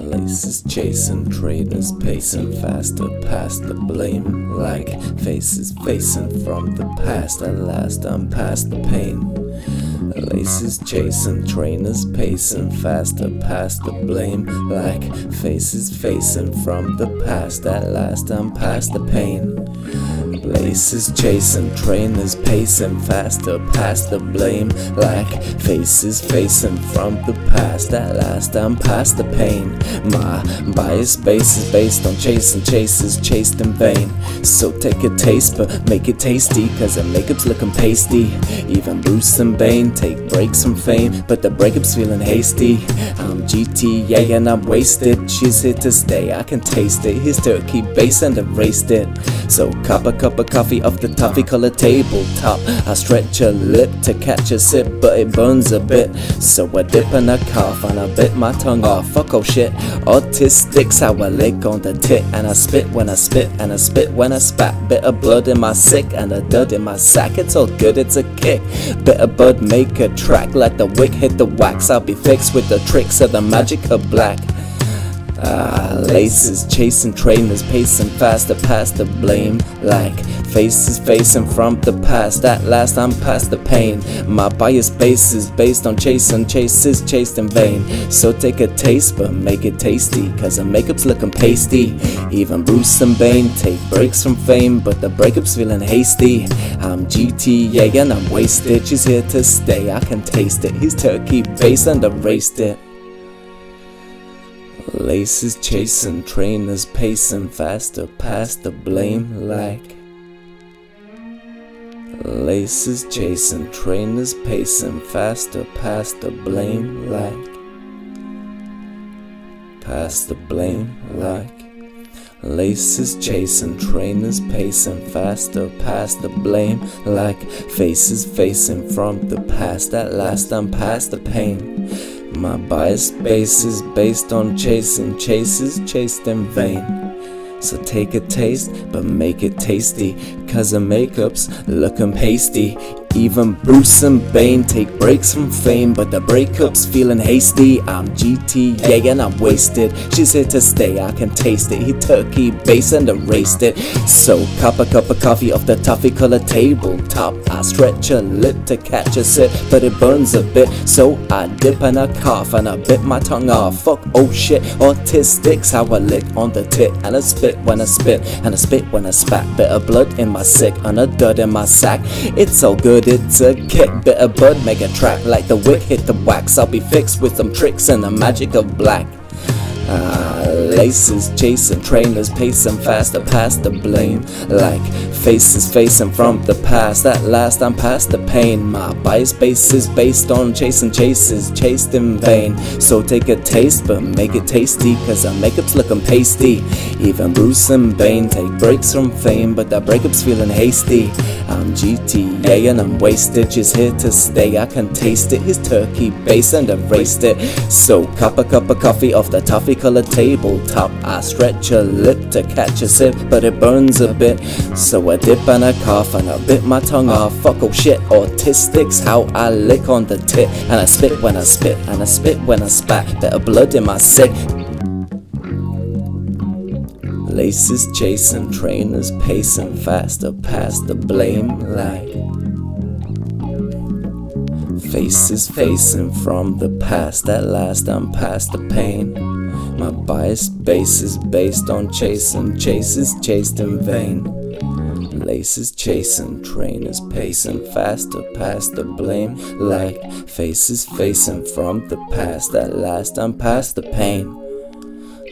Laces chasing, trainers pacing faster past the blame. Like faces facing from the past, at last I'm past the pain. Laces chasing, trainers pacing faster past the blame. Like faces facing from the past, at last I'm past the pain. Laces chasing, trainers pacing faster past the blame. Like faces facing from the past, at last I'm past the pain. My bias base is based on chasing chases chased in vain. So take a taste, but make it tasty, cause the makeup's looking pasty. Even Bruce and Bane take breaks from fame, but the breakup's feeling hasty. I'm GTA and I'm wasted. She's here to stay, I can taste it. His turkey base and erased it. So cup a cup of coffee off the toffee colored tabletop. I stretch a lip to catch a sip, but it burns a bit. So I dip and I cough and I bit my tongue off. Fuck oh shit. Autistic's how I lick on the tit. And I spit when I spit and I spit when I spat. Bit of blood in my sick and a dud in my sack. It's all good, it's a kick. Bit of bud make a track like the wick hit the wax. I'll be fixed with the tricks of the magic of black. Ah, laces chasing trainers pacing faster past the blame. Like faces facing from the past. At last i'm past the pain. My bias base is based on chasing chases chased in vain. So take a taste but make it tasty cause the makeup's looking pasty. Even bruce and bane take breaks from fame but the breakup's feeling hasty. I'm gta and i'm wasted. She's here to stay i can taste it. He's turkey base and erased it Laces chasing, trainers pacing faster past the blame like. Laces chasing, trainers pacing faster past the blame like. Past the blame like. Laces chasing, trainers pacing faster past the blame like faces facing from the past. At last I'm past the pain. My bias base is based on chasing chases chased in vain. So take a taste, but make it tasty, cause the makeup's looking pasty. Even Bruce and Bane take breaks from fame, but the breakup's feeling hasty. I'm GTA and I'm wasted. She's here to stay, I can taste it. He turkey base and erased it. So cup a cup of coffee off the toffee colored tabletop. I stretch a lip to catch a sip, but it burns a bit. So I dip and I cough and I bit my tongue off. Fuck oh shit, autistic's how I lick on the tit and I spit when I spit and I spit when I spat. Bit of blood in my sick and a dud in my sack. It's all good it's a kick. Bit of bud, make a track like the wick hit the wax. I'll be fixed with some tricks and the magic of black. Ah, laces chasing, trainers pacing faster past the blame. Like faces facing from the past. At last I'm past the pain. My bias base is based on chasing chases, chased in vain. So take a taste, but make it tasty, cause our makeup's looking pasty. Even Bruce and Bane take breaks from fame, but that breakup's feeling hasty. I'm GTA and I'm wasted, she's here to stay. I can taste it, his turkey base and erased it. So cup a cup of coffee off the toffee colored tabletop. I stretch a lip to catch a sip, but it burns a bit. So I dip and I cough and I bit my tongue off. Fuck oh shit, autistic's how I lick on the tit. And I spit when I spit, and I spit when I spat. Bit of blood in my sick. Laces chasing, trainers pacing faster past the blame like. Faces facing from the past, at last I'm past the pain. My bias base is based on chasing chases chased in vain. Laces chasing, trainers pacing faster past the blame. Like faces facing from the past, at last I'm past the pain.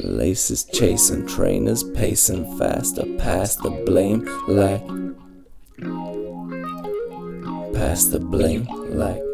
Laces chasing, trainers pacing faster past the blame. Like past the blame, like.